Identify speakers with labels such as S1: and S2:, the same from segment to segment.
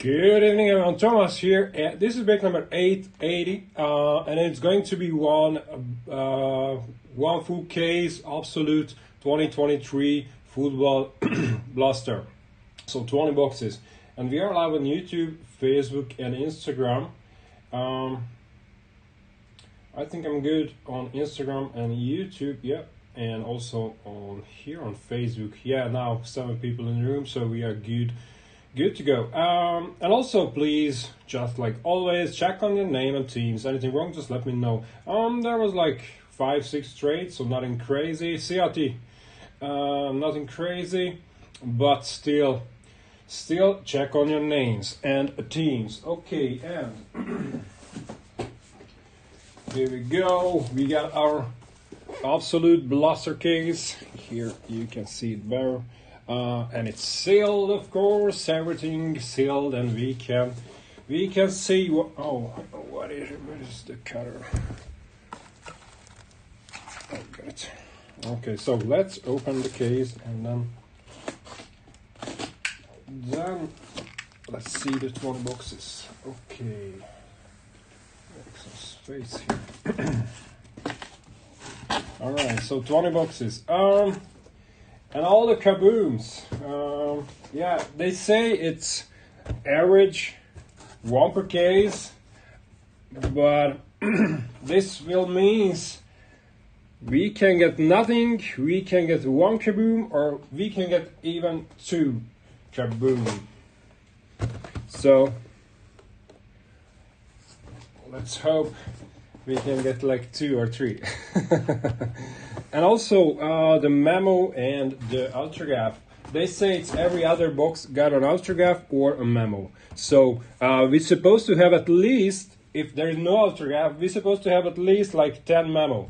S1: Good evening, everyone. Thomas here. Uh, this is break number 880, uh, and it's going to be one uh, one full case absolute 2023 football blaster. So 20 boxes, and we are live on YouTube, Facebook, and Instagram. Um, I think I'm good on Instagram and YouTube. Yeah, and also on here on Facebook. Yeah, now seven people in the room, so we are good Good to go. Um, and also, please, just like always, check on your name and teams. Anything wrong, just let me know. Um, there was like five, six trades, so nothing crazy. CRT, uh, nothing crazy, but still, still check on your names and teams. Okay, and here we go. We got our absolute blaster case. Here you can see it better. Uh, and it's sealed, of course, everything sealed, and we can we can see what. Oh, what is what is the cutter? Oh, it. Okay, so let's open the case and then then let's see the 20 boxes. Okay, make some space here. All right, so 20 boxes. Um and all the kabooms. Um, yeah, they say it's average one per case, but this will means we can get nothing, we can get one kaboom, or we can get even two kaboom. So let's hope we can get like two or three. and also uh, the memo and the autograph. They say it's every other box got an autograph or a memo. So uh, we're supposed to have at least, if there is no ultragaf, we're supposed to have at least like 10 memo.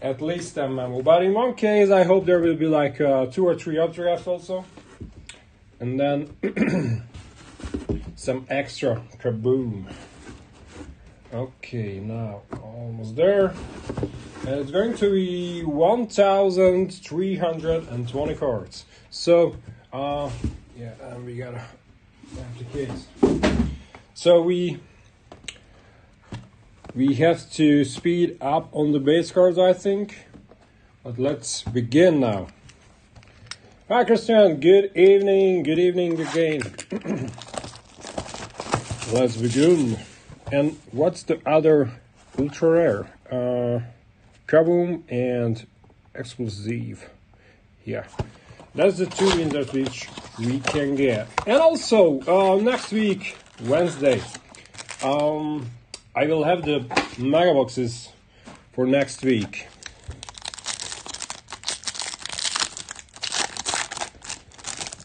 S1: At least 10 memo. But in one case, I hope there will be like uh, two or three autographs also. And then some extra kaboom. Okay, now almost there. And it's going to be 1,320 cards. So, uh, yeah, and we gotta have the case. So we we have to speed up on the base cards, I think. But let's begin now. Hi, Christian. Good evening. Good evening again. let's begin. And what's the other ultra rare? Uh, Kaboom and Explosive. Yeah, that's the two winners which we can get. And also, uh, next week, Wednesday, um, I will have the mega boxes for next week.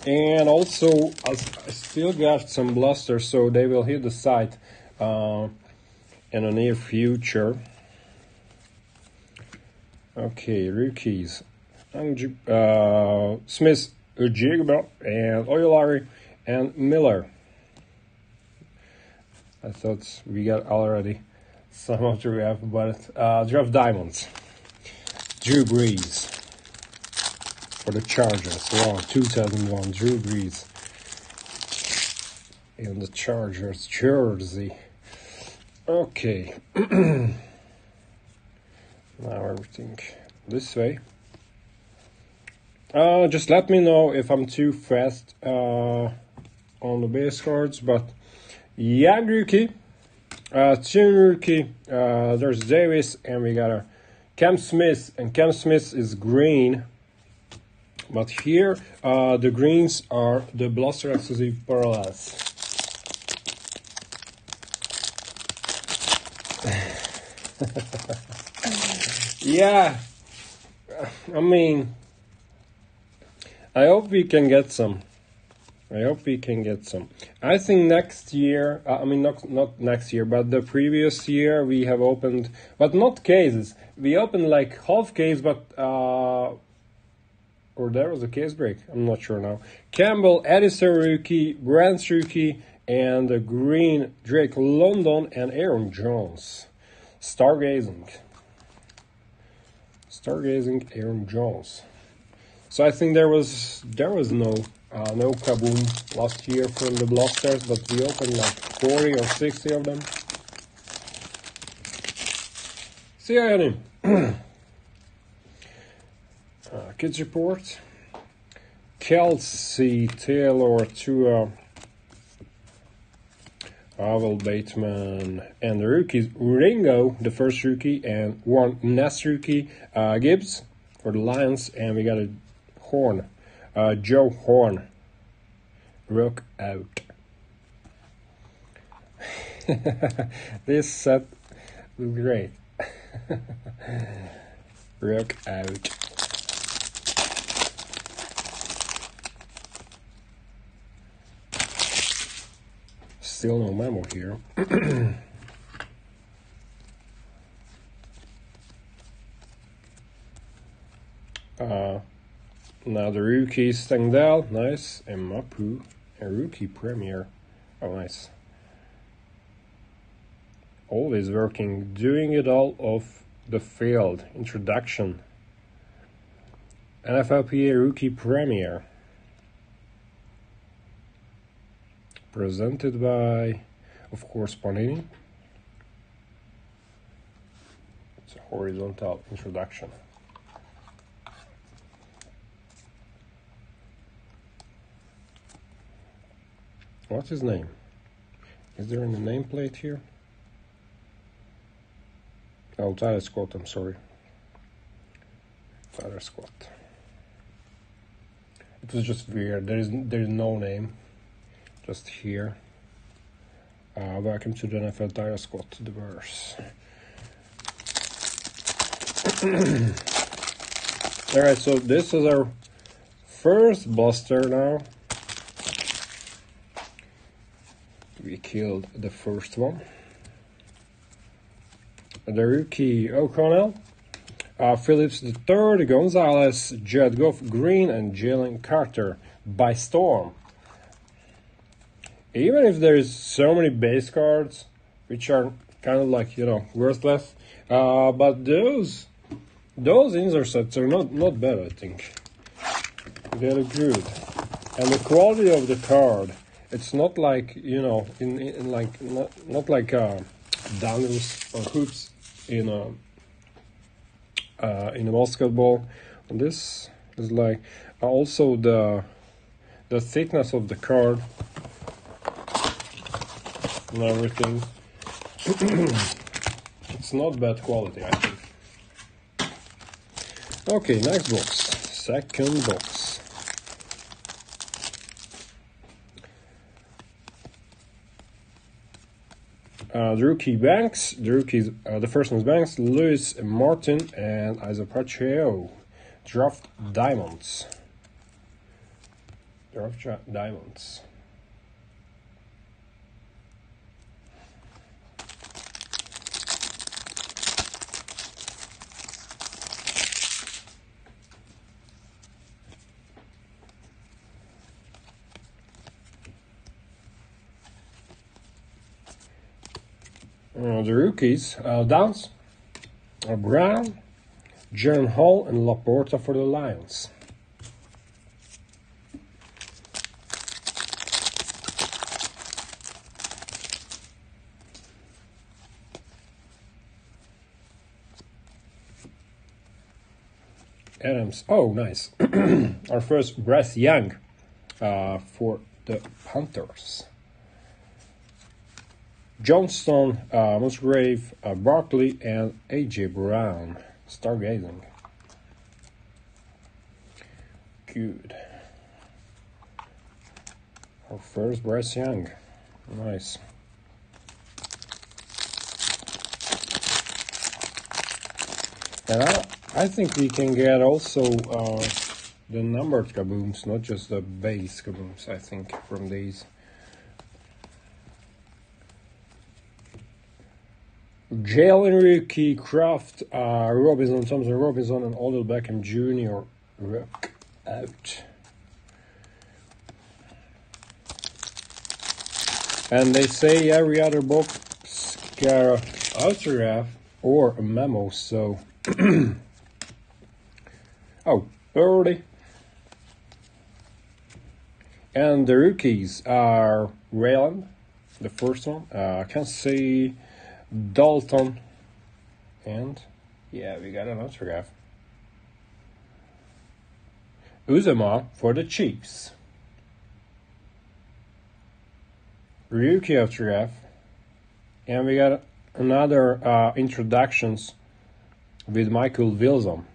S1: And also, I still got some blasters, so they will hit the site uh, in the near future. Okay, rookies. Uh, Smith, Njigba, and Oyolari, and Miller. I thought we got already some of the ref, but uh, draft diamonds. Drew Brees for the Chargers. Wow, 2001 Drew Brees in the Chargers jersey. Okay. now everything this way. Uh, just let me know if I'm too fast uh, on the base cards, but yeah, rookie, uh, team rookie, uh, there's Davis, and we got a Cam Smith, and Cam Smith is green, but here uh, the greens are the Blaster exclusive parallels. Yeah, I mean, I hope we can get some. I hope we can get some. I think next year, uh, I mean, not, not next year, but the previous year, we have opened, but not cases. We opened like half case, but, uh, or there was a case break. I'm not sure now. Campbell, Addison rookie, Brand rookie, and the green Drake London and Aaron Jones. Stargazing stargazing Aaron Jones. So I think there was there was no Uh, no kaboom last year from the blasters, but we opened like 40 or 60 of them. See you, Annie. uh, kids report. Kelsey Taylor to uh, Pavel Bateman and the rookies Ringo, the first rookie, and one Ness rookie, uh, Gibbs for the Lions, and we got a Horn, uh, Joe Horn, Rook out. this set great. Rook out. Still no memo here. uh, now the rookie Stengdal, nice, and Mapu, a rookie premier. Oh, nice. Always working, doing it all of the field. Introduction. NFLPA rookie premier. Presented by, of course, Panini. It's a horizontal introduction. What's his name? Is there any nameplate here? Oh, Tyler Scott, I'm sorry. Tyler Scott. It was just weird. There is there is no name. Just here. Uh, welcome to the NFL Tyler Scott, the verse. Alright, so this is our first buster now. we killed the first one. The rookie O'Connell, uh, Phillips III, Gonzalez, Jared Goff, Green, and Jalen Carter by storm. Even if there's so many base cards, which are kind of like you know worthless, uh, but those those insert sets are not not bad. I think they look good, and the quality of the card it's not like you know in, in like not, not like uh, Donruss or hoops in a uh, in a basketball. This is like also the the thickness of the card and everything. it's not bad quality, I think. Okay, next box. Second box. uh, the rookie Banks, the rookies, uh, the first one's Banks, Lewis Martin, and Isaac Pacheco. Draft Diamonds. Draft Diamonds. Uh, the rookies, uh, Downs, Brown, Jaren Hall, and LaPorta for the Lions. Adams. Oh, nice. Our first Bryce Young uh, for the Panthers. Johnston, uh, Musgrave, uh, Barkley, and A.J. Brown. Stargazing. Good. Our first Bryce Young. Nice. And I, I think we can get also uh, the numbered kabooms, not just the base kabooms, I think, from these. Jalen Rookie, Kraft, uh, Robinson, Thompson Robinson, and Odell Beckham Jr. Rook out. And they say every other box got autograph or a memo, so. oh, Purdy. And the rookies are Rayland, the first one. Uh, I can't see Dalton, and yeah, we got an autograph. Uzomah for the Chiefs. Ryuki autograph. And we got another uh, introductions with Michael Wilson.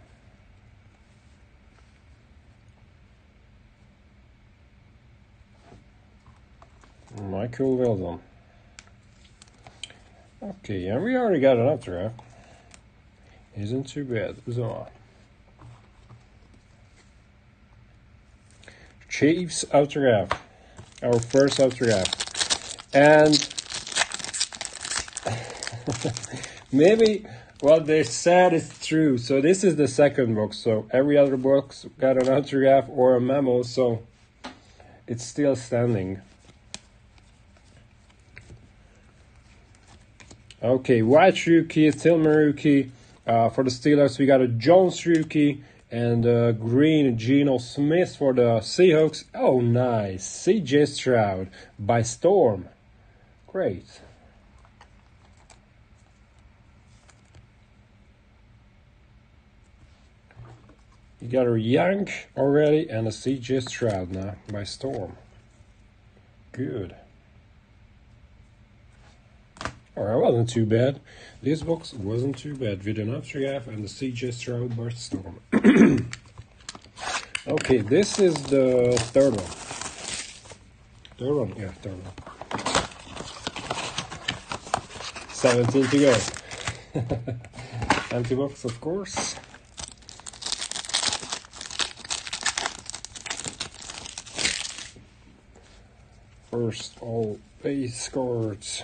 S1: Michael Wilson. Okay, and we already got an autograph. Isn't too bad. So, Chiefs autograph. Our first autograph. And maybe what they said is true. So this is the second box. So every other box got an autograph or a memo. So it's still standing. Okay, white rookie, Tillman rookie. Uh, for the Steelers, we got a Jones rookie and green Geno Smith for the Seahawks. Oh, nice. CJ Stroud by Storm. Great. You got a Young already and a CJ Stroud now by Storm. Good. Alright, wasn't too bad. This box wasn't too bad with an autograph and the CJ Stroud by Storm. okay, this is the third one. Third one? Yeah, third one. 17 to go. Empty box, of course. First, all base cards.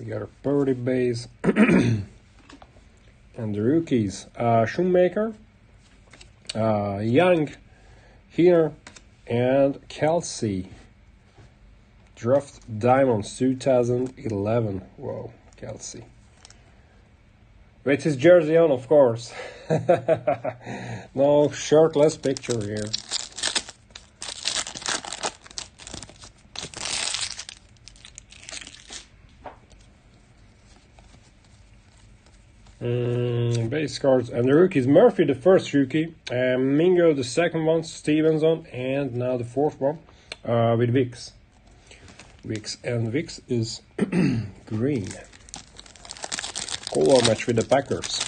S1: We got our Purdy base. and the rookies. Uh, Schoonmaker, uh, Young, here, and Kelce. Draft Diamonds 2011. Whoa, Kelce. With his jersey on, of course. no shirtless picture here. Mm, base cards and the rookies Murphy the first rookie, uh, Mingo the second one, Stevenson, and now the fourth one uh, with Vix. Vix and Vix is green. Color match with the Packers.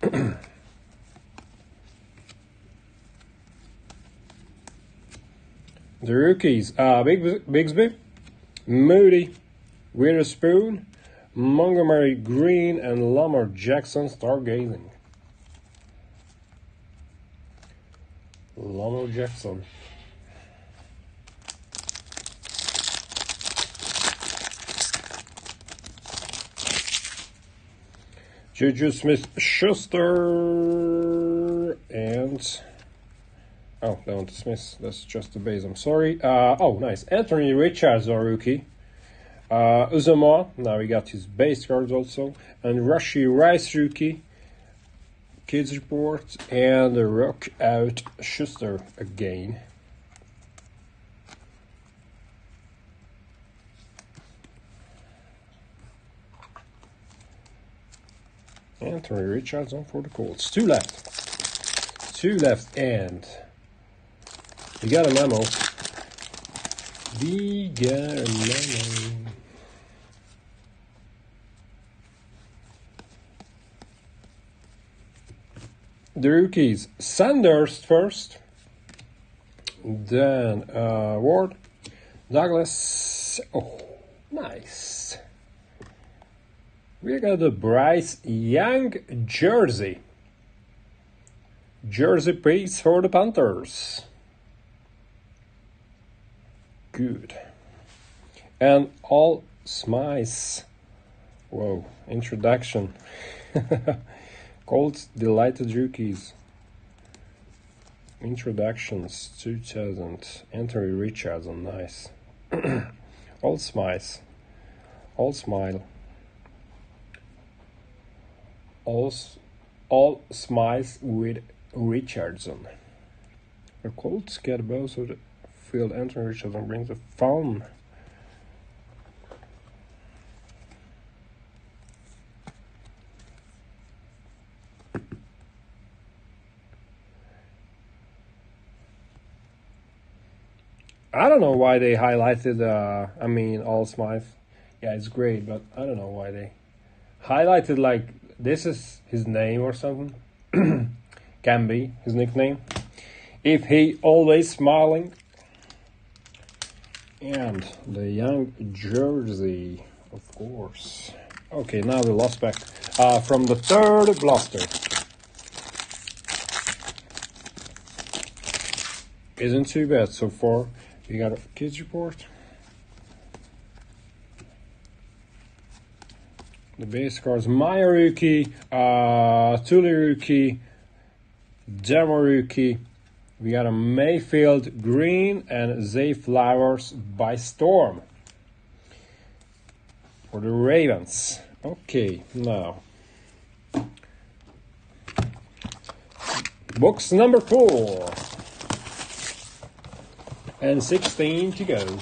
S1: the rookies uh, Big Bigsby, Moody, Witherspoon, Montgomery Green, and Lamar Jackson stargazing. Lamar Jackson. Juju Smith Schuster and oh, that one's Smith. That's just the base. I'm sorry. Uh, oh, nice. Anthony Richards, our rookie. Uh, Uzomah, now we got his base cards also, and Rashee Rice rookie, Kids Report, and Rock Out Schuster again. Anthony Richardson for the Colts. Two left. Two left, and we got a memo. A memo. the rookies Sanders first, then uh, Ward, Douglas. Oh, nice. We got the Bryce Young jersey. Jersey piece for the Panthers. Good. And all smiles. Whoa, introduction. Colts Delighted Rookies Introductions 2000 Anthony Richardson, nice. All smiles. All smile. All all smiles with Richardson. A Colts get both field entering Richardson brings the fun. I don't know why they highlighted. Uh, I mean, all Smythe. Yeah, it's great, but I don't know why they highlighted like this is his name or something. Can be his nickname. If he always smiling. And the young jersey, of course. Okay, now the lost back uh, from the third blaster. Isn't too bad so far. We got a kids report. The base cards Mayaruki, uh, Tuliruki, Demaruki. We got a Mayfield Green and Zay Flowers by Storm for the Ravens. Okay, now. Box number four and 16 to go.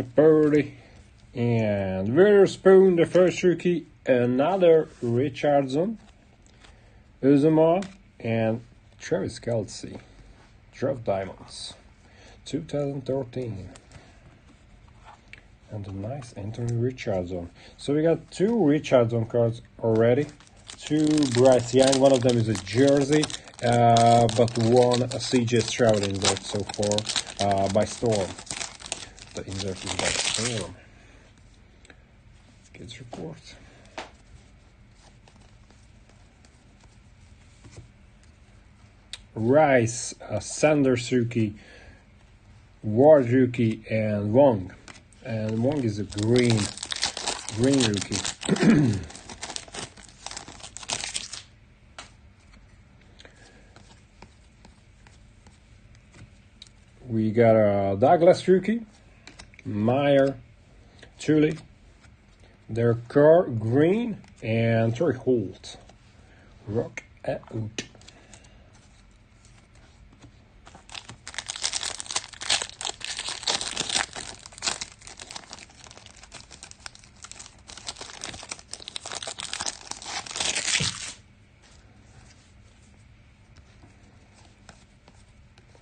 S1: Gain Purdy and Witherspoon, the first rookie, another Richardson. Uzomah and Travis Kelce. Draft Diamonds. 2013. And a nice Anthony Richardson. So we got two Richardson cards already. Two Bryce Young. One of them is a jersey, uh, but one CJ Stroud insert so far uh, by Storm. The insert is by Storm. Kids report. Rice, uh, Sanders rookie, Ward rookie, and Wong. And Wong is a green, green rookie. we got a Douglas rookie, Meyer, Tully, their car green, and Torry Holt. Rock out.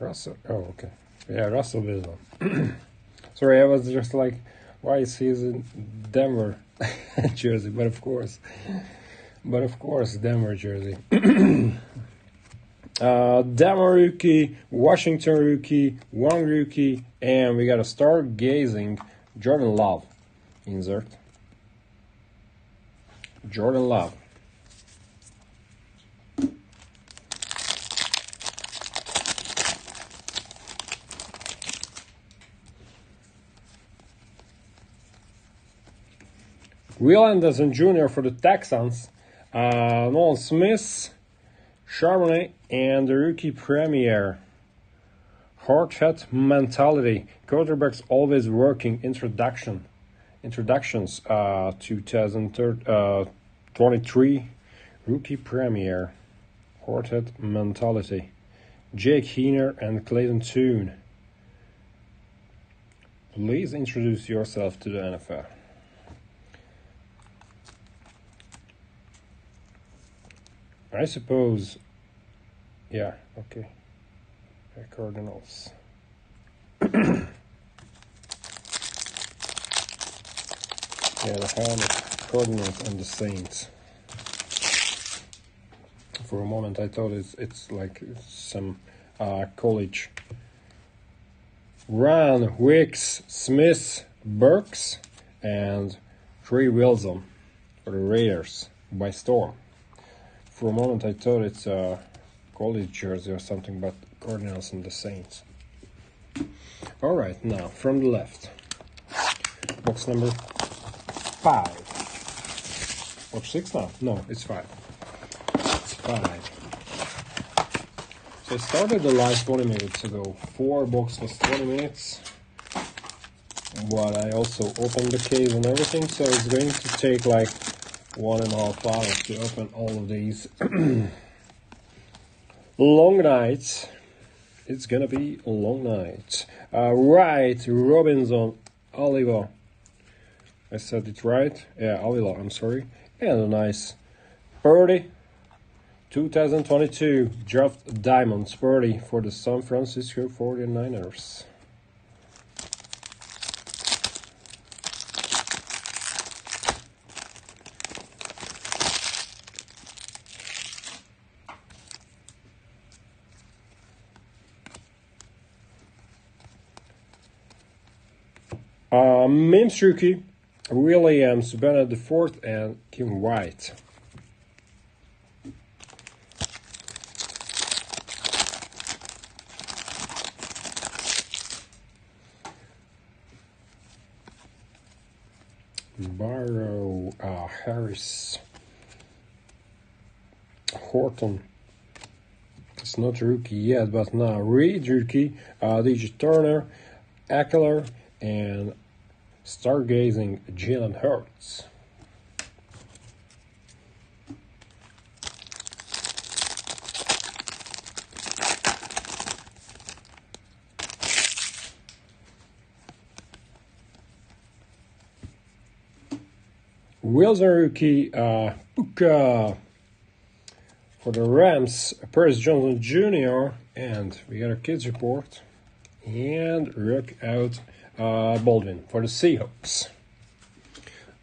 S1: Russell. Oh, okay. Yeah, Russell Wilson. Sorry, I was just like, why is he in Denver jersey? But of course, but of course, Denver jersey. uh, Denver rookie, Washington rookie, one rookie, and we got a stargazing Jordan Love insert. Jordan Love. Will Anderson Jr. for the Texans, uh, Nolan Smith, Charbonnet, and the rookie premier. Hard hat mentality. Quarterbacks always working. Introduction. Introductions. Uh, 2023. Uh, rookie premier. Hard hat mentality. Jake Haener and Clayton Tune. Please introduce yourself to the NFL. I suppose, yeah, okay. Cardinals. yeah, the Helmet, Cardinals, and the Saints. For a moment, I thought it's it's like some uh, college. Ran, Wicks, Smith, Burks, and Trey Wilson for the Raiders by storm. For a moment, I thought it's a college jersey or something, but Cardinals and the Saints. All right, now from the left, box number five. Or six now? No, it's five. It's five. So I started the live 20 minutes ago. Four boxes, was 20 minutes. But I also opened the case and everything, so it's going to take like one and a half hours to open all of these. long nights. It's gonna be a long night. Uh, right, Robinson, Oliver. I said it right. Yeah, Oliver, I'm sorry. And a nice Purdy 2022 draft diamond Purdy for the San Francisco 49ers. Uh, Mims rookie, Williams, Bennett IV, and Kim White. Barrow, uh, Harris, Horton. It's not rookie yet, but now Reed rookie, uh, DJ Turner, Ekeler, and Stargazing Jalen Hurts. Wilson rookie uh, Puka for the Rams, Paris Johnson Jr. And we got a kids report and Rook out uh, Baldwin for the Seahawks.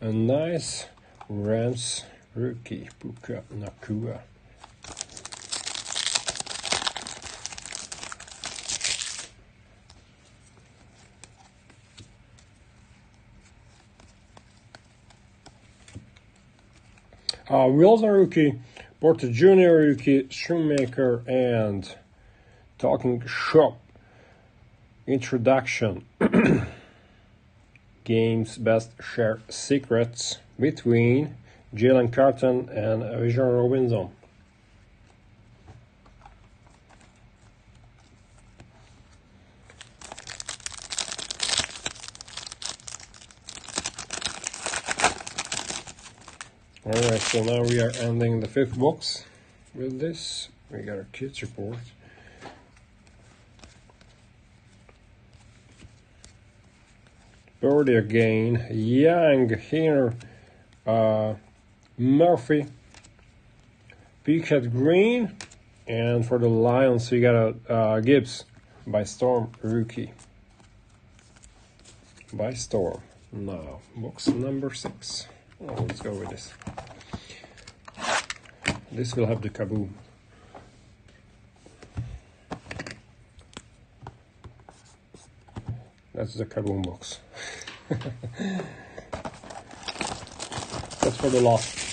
S1: A nice Rams rookie, Puka Nacua. Uh, Wilson rookie, Porter Jr. rookie, Schoonmaker, and Talking Shop introduction. Game's best share secrets between Jalen Carter and Bijan Robinson. Alright, so now we are ending the fifth box with this. We got our kids report. Purdy again. Young here. Uh, Murphy. Peacock Green. And for the Lions, we got a uh, Gibbs by Storm rookie. By Storm. Now, box number six. Oh, let's go with this. This will have the kaboom. That's the kaboom box. That's for the last.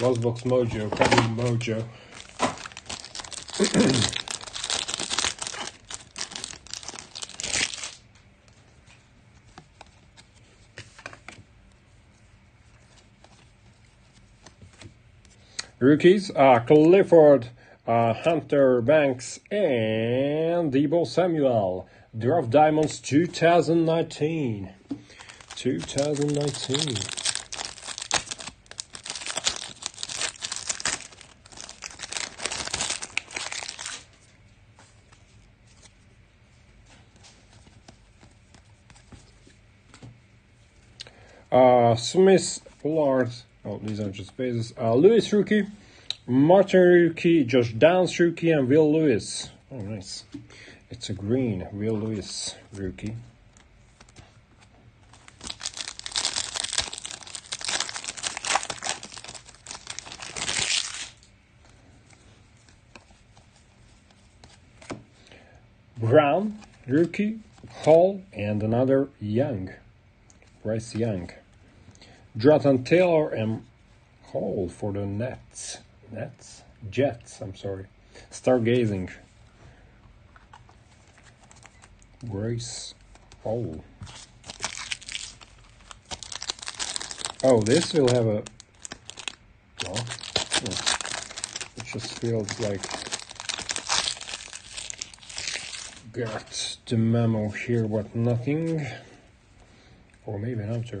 S1: Last mojo, kaboom mojo. Rookies, uh, Clifford, uh, Hunter Banks, and Deebo Samuel. Draft Diamonds 2019. 2019. Uh, Smith, Pollard, oh, these are just bases. Uh, Lewis rookie, Martin rookie, Josh Downs rookie, and Will Lewis. Oh, nice. It's a green Will Lewis rookie. Brown rookie, Hall, and another Young, Bryce Young. Jonathan Taylor and Hall for the Nets. Nets? Jets, I'm sorry. Stargazing. Grace. Oh. Oh, this will have a. Oh, it just feels like. Got the memo here, but nothing. Or maybe an after.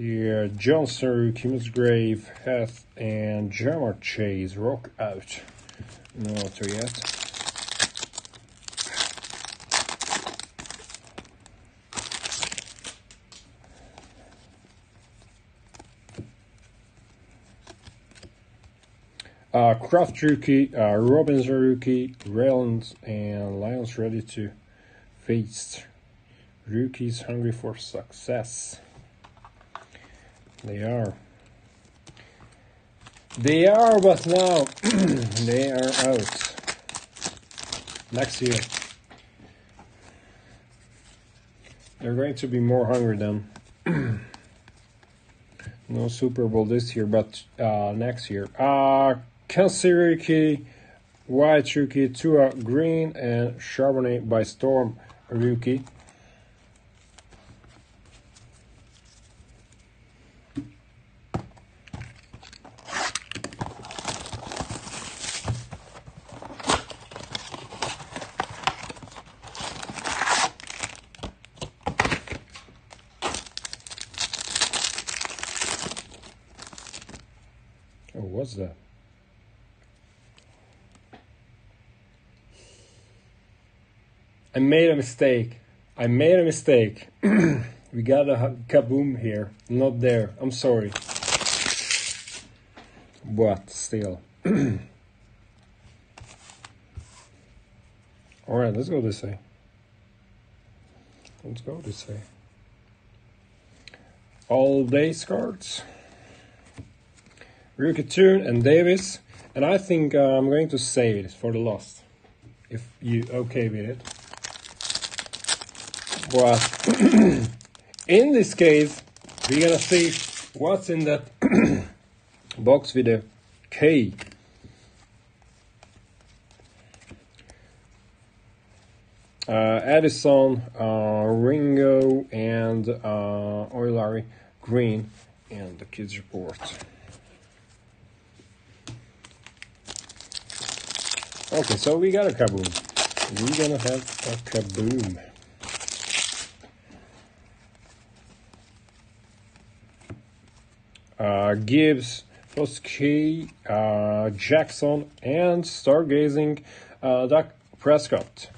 S1: Here, Johnson, Kimmels Grave, Heth, and Ja'Marr Chase rock out. No auto yet. Uh, Kraft rookie, uh, Robbins rookie, Raylands, and Lions ready to face rookies hungry for success. They are. They are, but now they are out. Next year. They're going to be more hungry than no Super Bowl this year, but uh, next year. Uh, Kelsey rookie, White rookie, Tua Green, and Charbonnet by Storm rookie. What's that? I made a mistake. I made a mistake. we got a kaboom here. Not there. I'm sorry. But still. Alright, let's go this way. Let's go this way. All day cards. Tune and Davis. And I think uh, I'm going to save it for the last. If you okay with it. But in this case, we're gonna see what's in that box with the K. Uh, Addison, uh, Ringo, and uh, Oilary Green, and the kids report. Okay, so we got a kaboom. We're gonna have a kaboom. uh, Gibbs, Foskey, uh, Jackson, and stargazing uh, Dak Prescott.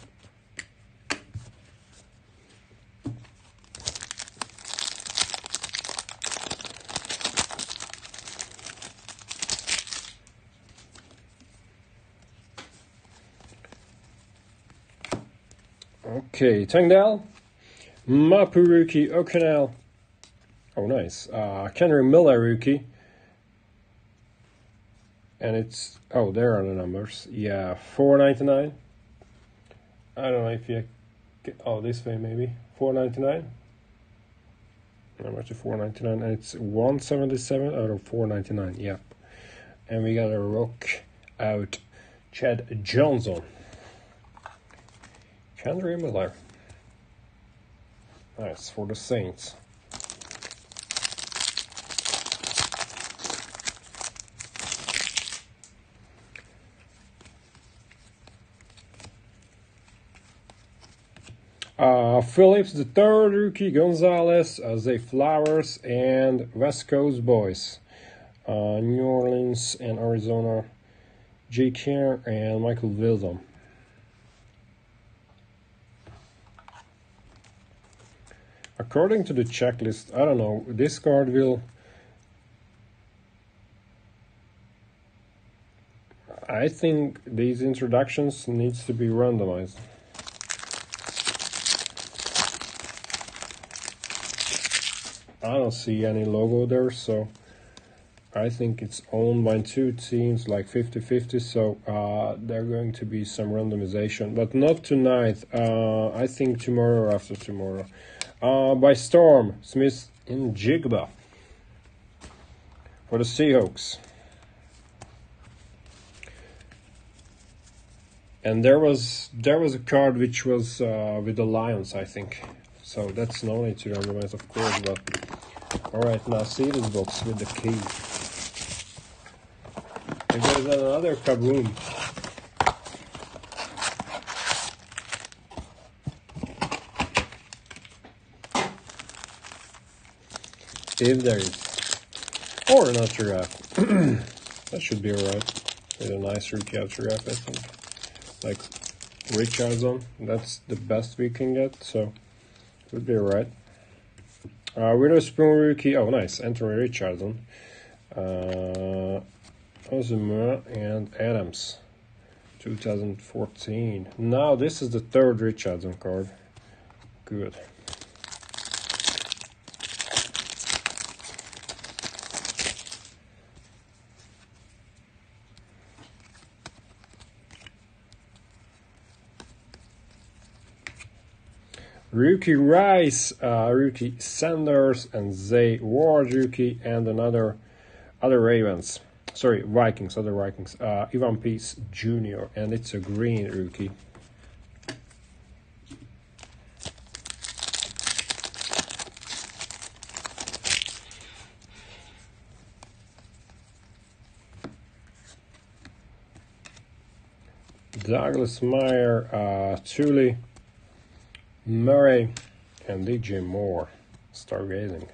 S1: Okay, Tangdale, Mapuruki O'Connell, Oh, nice. Uh, Kendre Miller rookie. And it's, oh, there are the numbers. Yeah, 499. I don't know if you, get, oh, this way maybe. 499. How much is 499? And it's 177 out of 499. Yep. And we got a rock out Chad Johnson. Kendre Miller. Nice for the Saints. Uh, Phillips, the third rookie, Gonzalez, uh, Flowers, and West Coast Boys. Uh, New Orleans and Arizona, Jake Care and Michael Wilson. According to the checklist, I don't know, this card will. I think these introductions needs to be randomized. I don't see any logo there, so I think it's owned by two teams, like 50-50, so uh, there are going to be some randomization, but not tonight. Uh, I think tomorrow or after tomorrow. Uh, by Storm, Smith Njigba for the Seahawks. and there was there was a card which was uh, with the lions, I think. So that's no need to randomize, of course. But all right, now see this box with the key. And there's another kaboom. Is. Or an giraffe. that should be alright. With a nice rookie giraffe, I think. Like Richardson. That's the best we can get, so it would be alright. Uh, Witherspoon rookie. Oh, nice. Anthony Richardson. Uh, Uzomah and Adams. 2014. Now this is the third Richardson card. Good. Rookie Rice, uh, Rookie Sanders, and Jay Ward rookie, and another other Ravens. Sorry, Vikings, other Vikings. Uh, Ivan Pace Jr., and it's a green rookie. Douglas Meyer, uh, Thule. Murray and DJ Moore. Stargazing.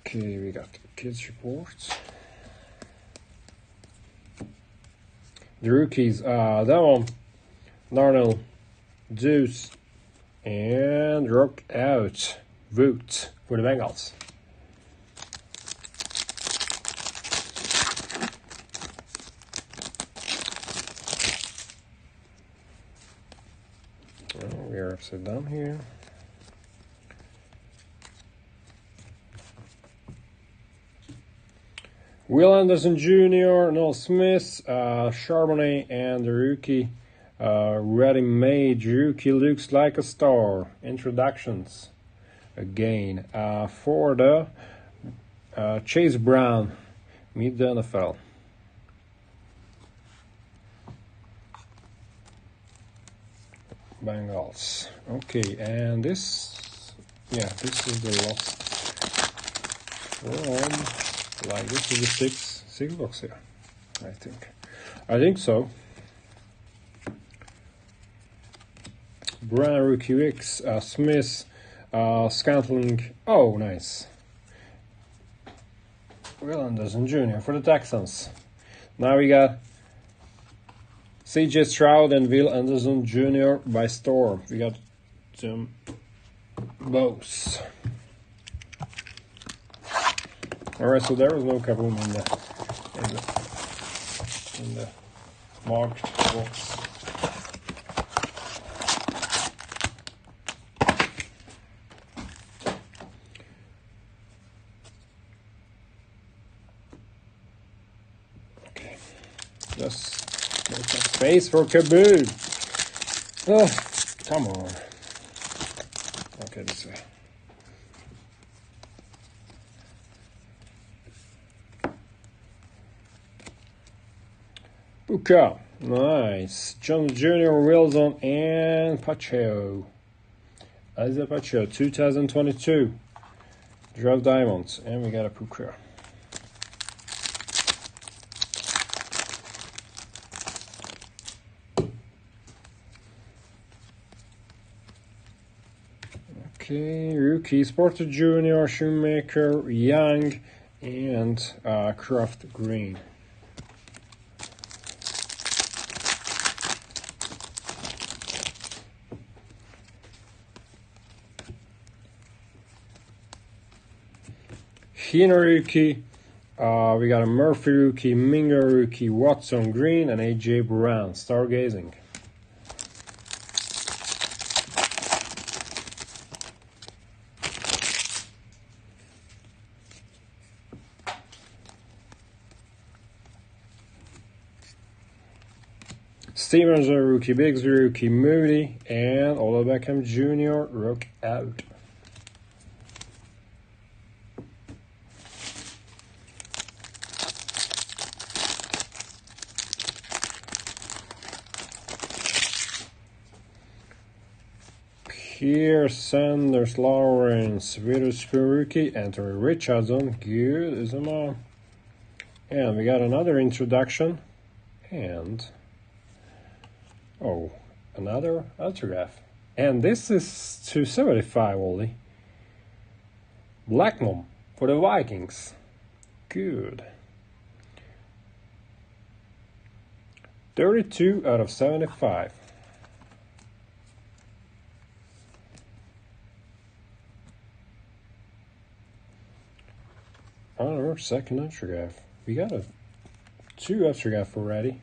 S1: Okay, we got kids reports. The rookies, uh, that one, Darnell, Deuce, and Rock out, Voot for the Bengals. We are here. Will Anderson Jr., Noel Smith, uh, Charbonnet, and the rookie uh, ready made rookie looks like a star. Introductions again uh, for the uh, Chase Brown, meet the NFL. Bengals. Okay, and this, yeah, this is the last from, like this is the six, six box here, I think. I think so. Rookie Wicks, uh, Smith, uh, Scantling. Oh, nice. Will Anderson Jr. for the Texans. Now we got CJ Stroud and Will Anderson Jr. by Storm. We got some bows. Alright, so there was no kaboom in the in the, in the marked box. Okay, just Space for Kaboo. Oh, come on. Okay, this way. Puka. Nice. John Jr., Wilson, and Pacheco. Isaiah Pacheco, 2022. Draft Diamonds. And we got a Puka. Okay, rookies, Porter Jr., Schoonmaker, Young, and uh, Green. Haener rookie, uh, we got a Murphy rookie, Mingo rookie, Watson Green, and AJ Brown. Stargazing. Stevens, rookie Biggs, rookie Moody, and Ola Beckham Jr. rook out. Here, Sanders, Lawrence, Witherspoon rookie, Anthony Richardson, good is a mom. And we got another introduction and oh, another autograph. And this is 275 only. Blackmon for the Vikings. Good. 32 out of 75. On our second autograph, we got a two autograph already,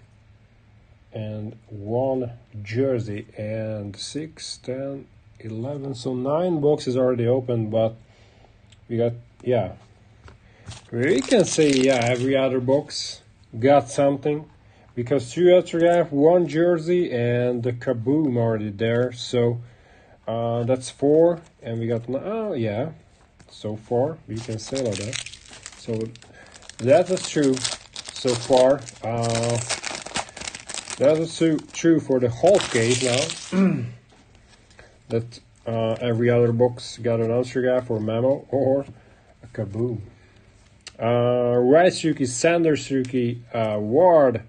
S1: and one jersey, and six, ten, eleven. So nine boxes already open, but we got yeah. We can say yeah, every other box got something because two autograph, one jersey, and the kaboom already there. So uh, that's four, and we got oh yeah, so far we can say like that. So that is true so far. Uh, that is true, true for the whole case now. that uh, every other box got an autograph or memo or a kaboom. Uh, Sanders Suki, uh, Ward,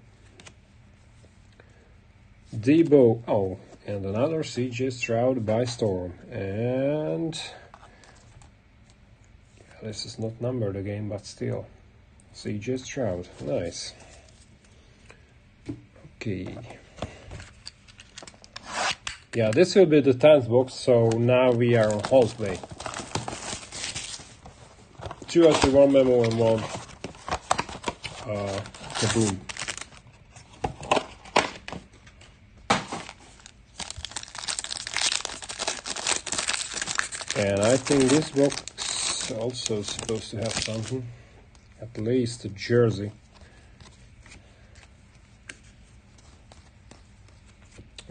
S1: Deebo, oh, and another CJ Stroud by Storm. And this is not numbered again, but still. CJ Stroud. Nice. Okay. Yeah, this will be the 10th box, so now we are on halfway. Two actually, one memo and one uh, kaboom. And I think this box also supposed to have something, at least a jersey.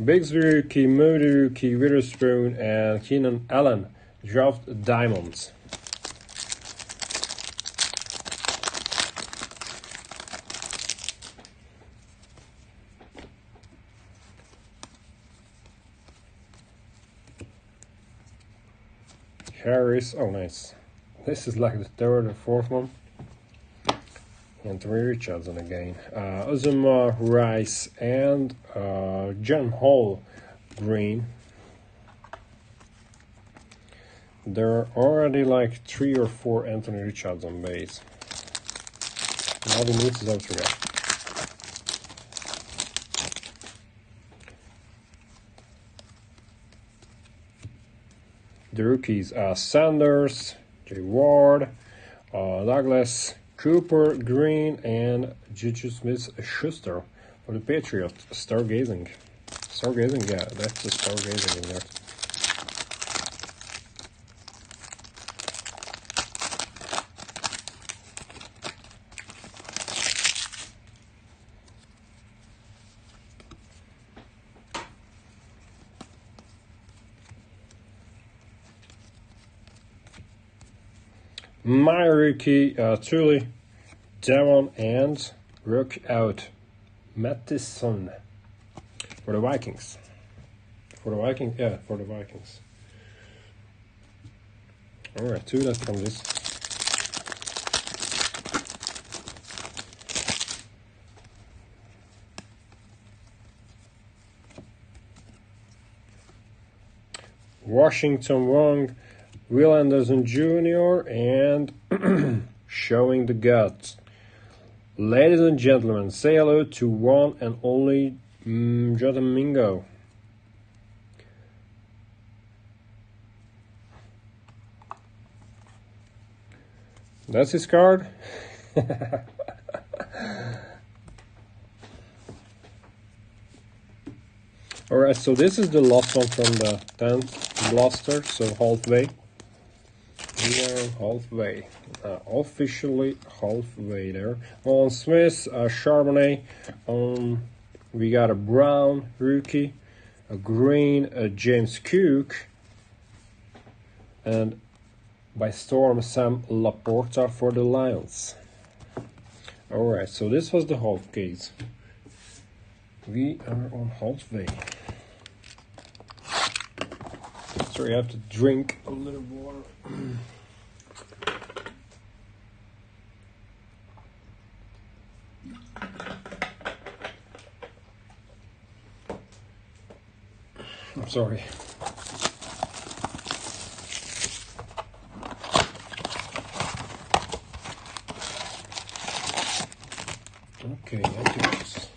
S1: Bigsby rookie, Moody rookie, Witherspoon, and Keenan Allen draft diamonds. Harris, oh nice. This is like the third or fourth one. Anthony Richardson again. Uh, Uzomah Rice and uh, John Hall Green. There are already like three or four Anthony Richardson base. Now the news is out forgot. The rookies are Sanders, Jay Ward, uh, Douglas, Cooper, Green, and Juju Smith Schuster for the Patriots. Stargazing. Stargazing, yeah, that's the stargazing in there. My rookie, uh, truly, Devon and Rook out. Mattison for the Vikings. For the Vikings, yeah, for the Vikings. All right, two that from this. Washington Wong Will Anderson Jr. and showing the guts. Ladies and gentlemen, say hello to one and only mm, Jonathan Mingo. That's his card. Alright, so this is the last one from the 10th blaster, so halfway we are halfway, uh, officially halfway there. On Smith, uh, Charbonnet, um, we got a brown rookie, a green, a James Cook, and by storm Sam LaPorta for the Lions. Alright, so this was the half case. We are on halfway. Sorry, I have to drink a little water. I'm sorry. Okay, adios.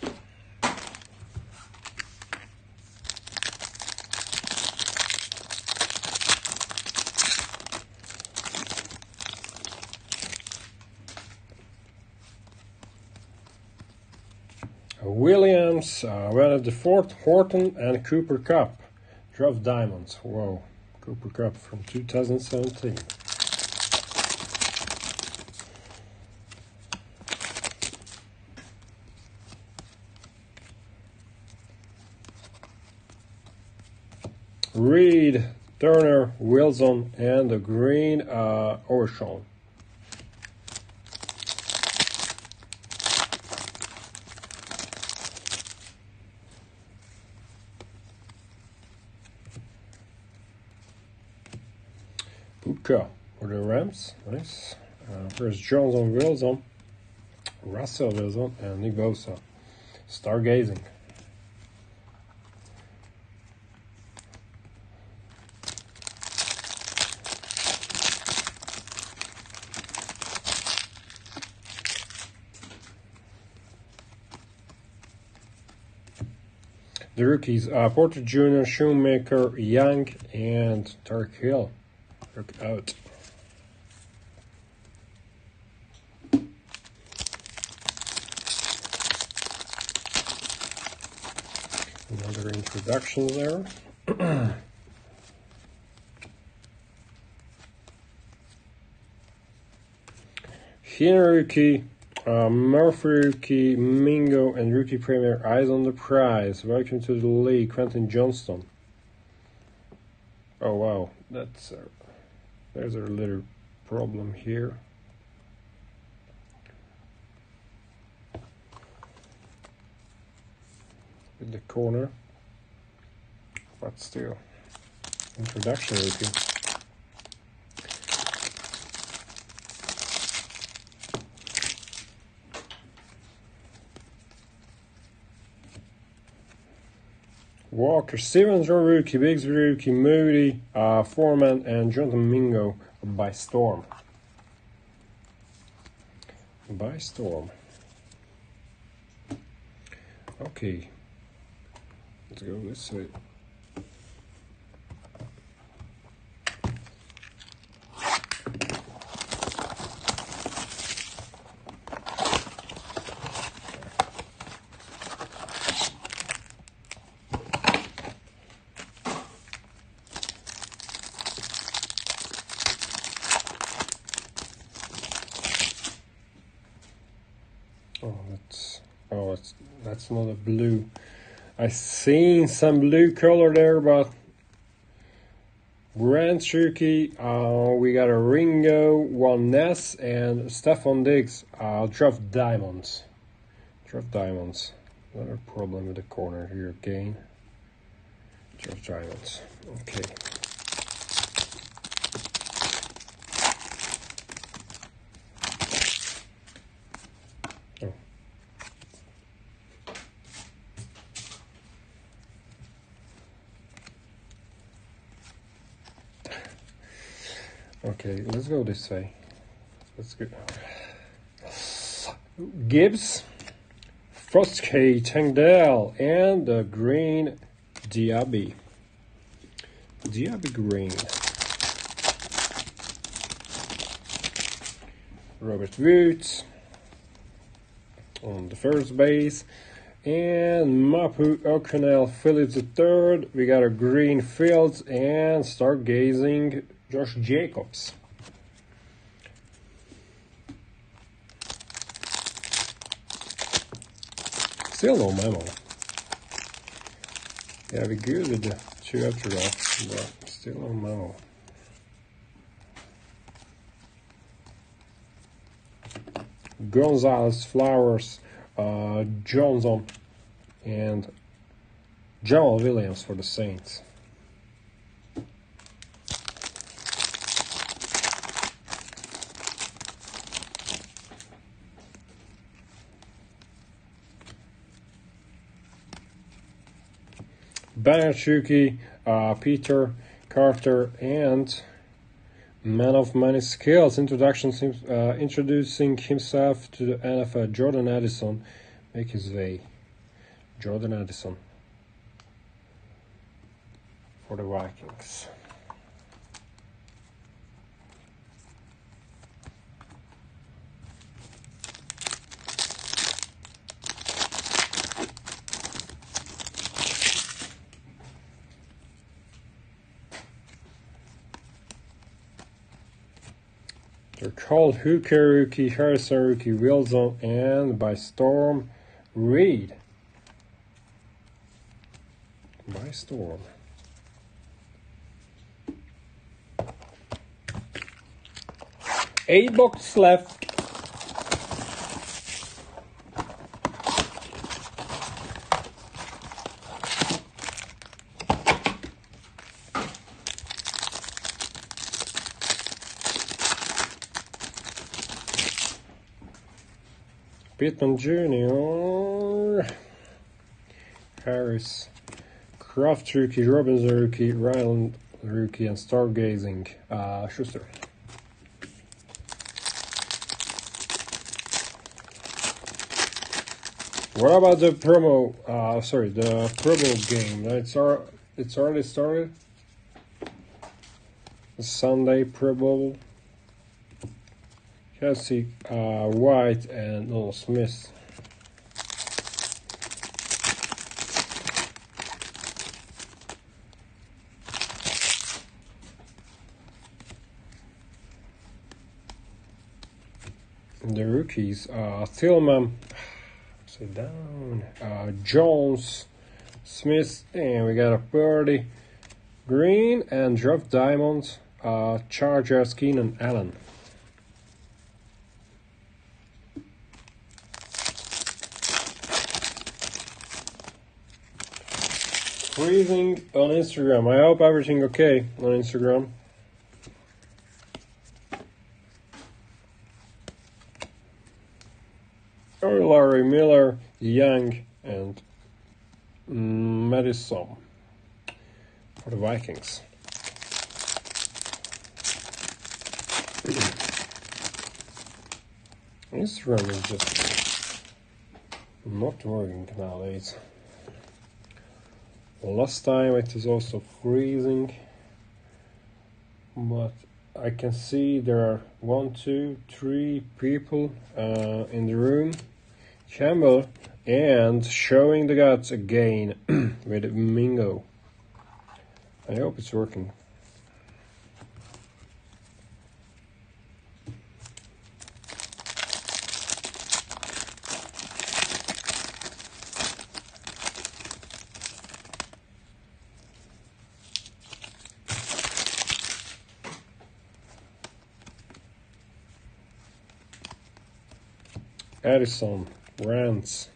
S1: Williams, uh, well at the fourth Horton and Cooper Kupp. Draft Diamonds. Whoa. Cooper Kupp from 2017. Reed, Turner, Wilson, and the green uh, Overshown. Puka for the Rams. Nice. Uh, first Jones on Wilson, Russell Wilson, and Nick Bosa. Stargazing. The rookies, uh, Porter Jr., Schoonmaker, Young, and Tark Hill. Look out. Another introduction there. Hinruki, uh, Murphy Mingo, and Rookie Premier Eyes on the Prize. Welcome to the league, Quentin Johnston. Oh wow, that's uh, there's a little problem here. With the corner, but still, introduction rookie. Walker, Stevens rookie, Biggs rookie, Moody, uh, Foreman, and Jonathan Mingo by storm. By storm. Okay, let's go this way. Oh, that's oh, it's that's not a blue. I seen some blue color there, but Brand Turkey. Uh, we got a Ringo, one Ness, and Stefon Diggs. Uh, draft diamonds. Draft diamonds. Another problem with the corner here again. Draft diamonds. Okay. Oh. Okay, let's go this way. Let's go. Gibbs, Frostcade, Tangdale, and the green Diaby. Diaby green. Robert Woods on the first base. And Mapu O'Connell Phillips III. We got a green fields and start gazing Josh Jacobs. Still no memo. Yeah, we good with the two after that, but still no memo. Gonzalez, Flowers, uh, Johnson, and Jamaal Williams for the Saints. Rookie, uh, Peter Carter, and man of many skills. Introduction uh, introducing himself to the NFL, Jordan Addison, make his way. Jordan Addison for the Vikings. Rookie, Harrison Rookie, Wilson, and by Storm Reed. By Storm. Eight boxes left. Pittman Jr., Harris, Kraft rookie, Robinson rookie, Ryland rookie, and Stargazing, uh, Schuster. What about the promo? Uh, sorry, the promo game. It's ar- it's already started. Sunday Pro Bowl. Cassie uh, White and Little Smith. The rookies, uh, Tillman, sit down, uh, Jones, Smith, and we got a birdie, Green, and Drop Diamonds, uh, Chargers, Keenan Allen. On Instagram. I hope everything okay on Instagram. Oh, Larry Miller, Young, and Mattison for the Vikings. Instagram is just not working nowadays. Last time it is also freezing, but I can see there are one, two, three people uh, in the room. chamber and showing the guts again with Mingo. I hope it's working. Addison, Rance,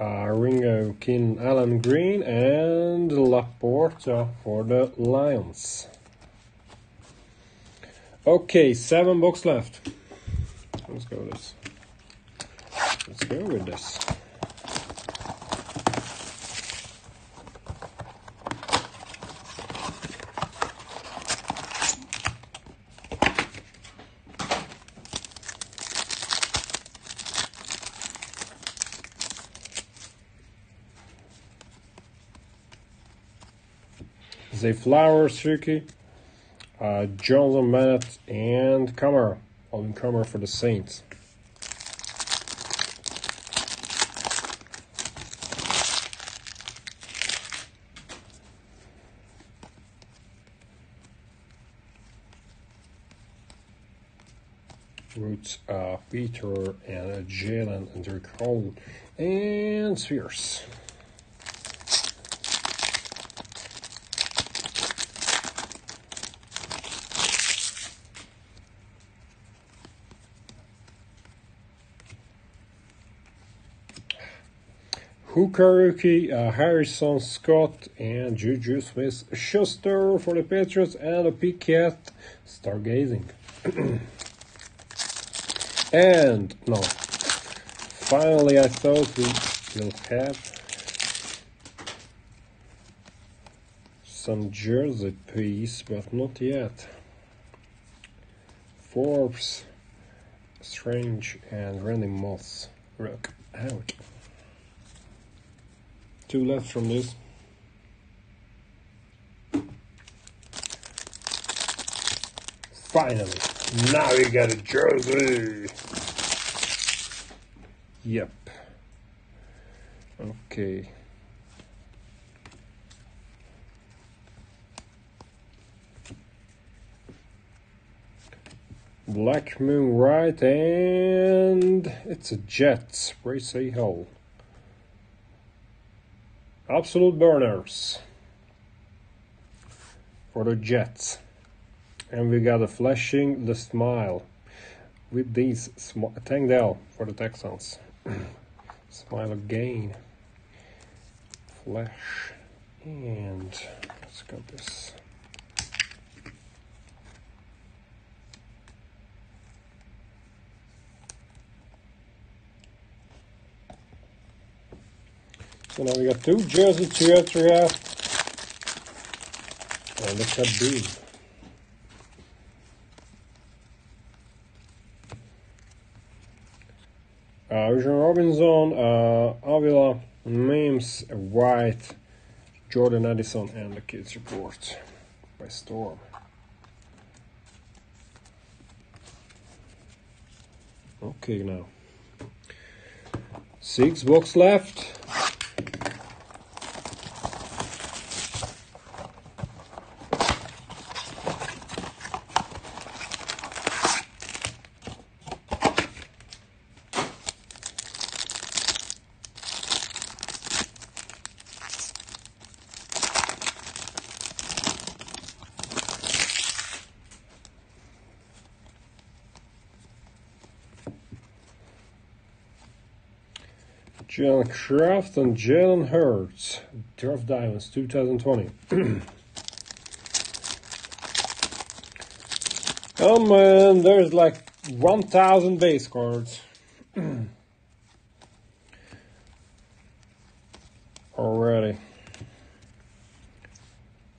S1: uh, Ringo, Keenan, Allen Green, and LaPorta for the Lions. Okay, seven books left. Let's go with this. Let's go with this. Zay Flowers, Rookie, uh, Johnson Bennett, and Comer. Alvin Comer for the Saints. Roots, uh, Peter, and uh, Jalen, and Derick Hall, and Spears. Rookie, uh, Harrison Scott, and Juju Smith Schuster for the Patriots, and a Pickett stargazing. and no, finally, I thought we will have some jersey piece, but not yet. Forbes, Strange, and Randy Moss. Rook out. Two left from this. Finally, now you got a jersey. Yep. Okay. Black Moon right and it's a Jets. Brace a hole. Absolute burners for the Jets. And we got a flashing the smile with these sm- Tank Dell for the Texans. smile again. Flash. And let's got this. So now we got two jersey to autograph and a Kaboom. Uh, Vision Robinson, uh, Avila, Mims, White, Jordan Addison, and the Kids Report by Storm. Okay, now six box left. Jalen Kraft and Jalen Hurts. Draft Diamonds 2020. oh man, there's like 1,000 base cards. Already.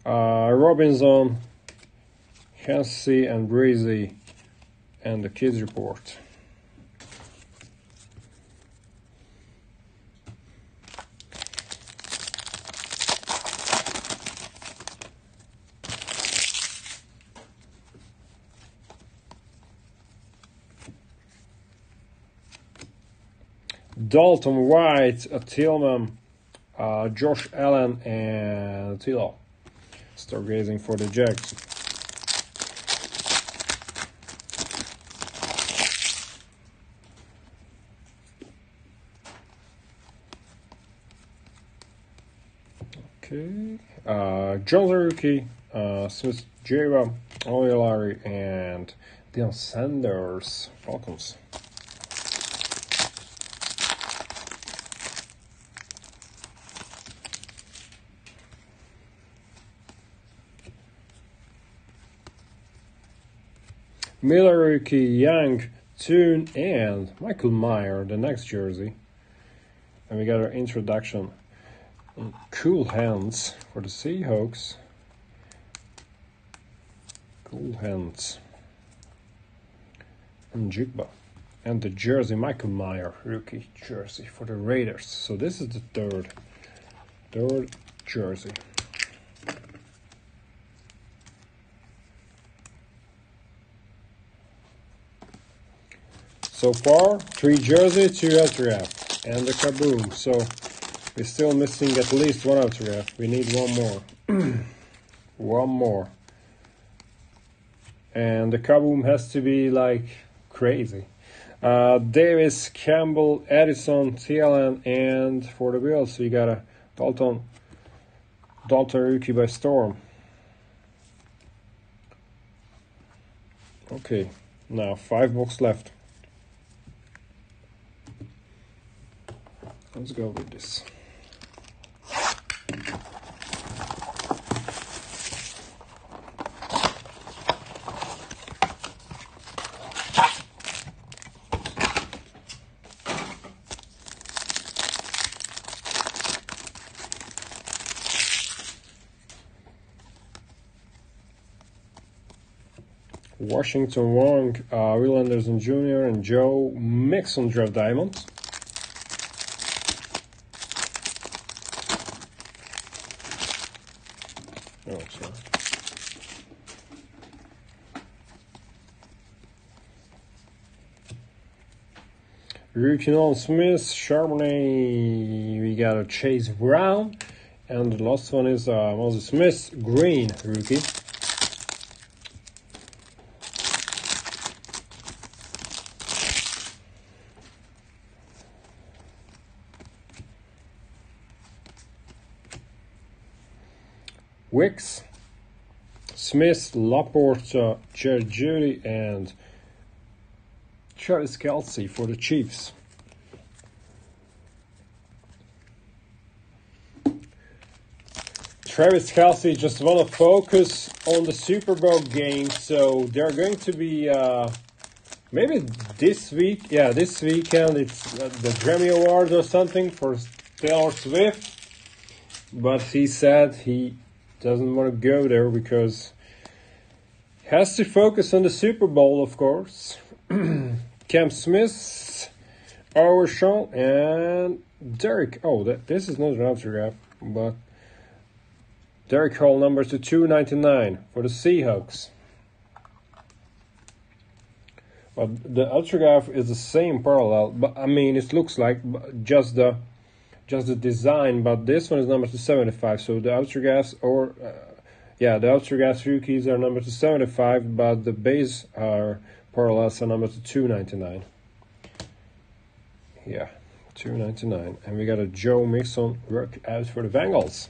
S1: Uh, Robinson, Hennessy, and Breezy, and the Kids Report. Dalton White, Tillman, uh, Josh Allen, and Tilo. Stargazing for the Jags. Okay. Uh, Jones rookie, uh, Smith Java, Larry, and Deion Sanders, Falcons. Miller Rookie Young, Tune, and Michael Mayer, the next jersey. And we got our introduction. Cool hands for the Seahawks. Cool hands. And Jigba. And the jersey, Michael Mayer, rookie jersey for the Raiders. So this is the third, third jersey. So far, three jersey, two autograph, and the kaboom. So we're still missing at least one autograph. We need one more. one more. And the kaboom has to be like crazy. Uh, Davis, Campbell, Edison, Thielen, and for the Bills, we got a Dalton, Dalton rookie by Storm. Okay, now five books left. let's go with this Washington Wong, uh, Will Anderson Jr. and Joe Mixon draft diamonds. Nolan Smith, Charbonnet, we got a Chase Brown, and the last one is uh, Moses Smith, green rookie. Wicks, Smith, LaPorta, Jerry, Jeudy, and Travis Kelce for the Chiefs. Travis Kelce just want to focus on the Super Bowl game, so they're going to be uh, maybe this week. Yeah, this weekend it's uh, the Grammy Awards or something for Taylor Swift. But he said he doesn't want to go there because he has to focus on the Super Bowl, of course. Cam Smith, Overshown, and Derek. Oh, that, this is not an autograph, but Derick Hall numbers to 299 for the Seahawks. But the autograph is the same parallel, but I mean it looks like just the just the design. But this one is number to 75, so the autographs or uh, yeah, the autographs rookies are number to 75, but the base are parallels to 299. Yeah, 299, and we got a Joe Mixon out for the Bengals.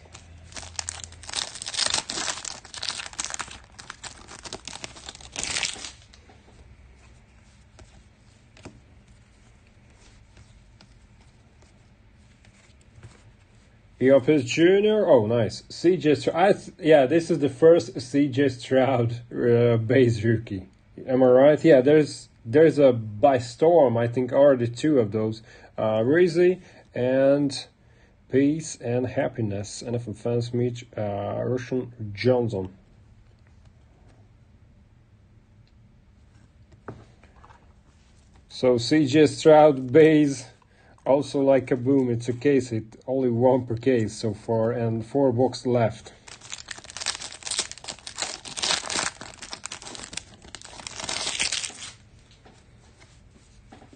S1: Eopis Jr. Oh, nice. CJ Stroud. yeah, this is the first CJ Stroud uh, base rookie. Am I right? Yeah, there's there's a by storm. I think already two of those. Uh, Rizzy and Peace and Happiness. NFL fans meet uh, Russian Johnson. So CJ Stroud base also like a boom. it's a case hit, only one per case so far and four box left.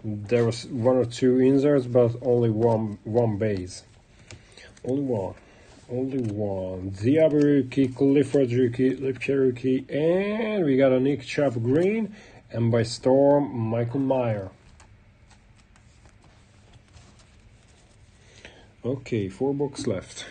S1: There was one or two inserts, but only one one base. Only one. Only one. Diaby rookie, Clifford rookie, rookie, and we got a Nick Chubb green, and by storm, Michael Mayer. Okay, four books left.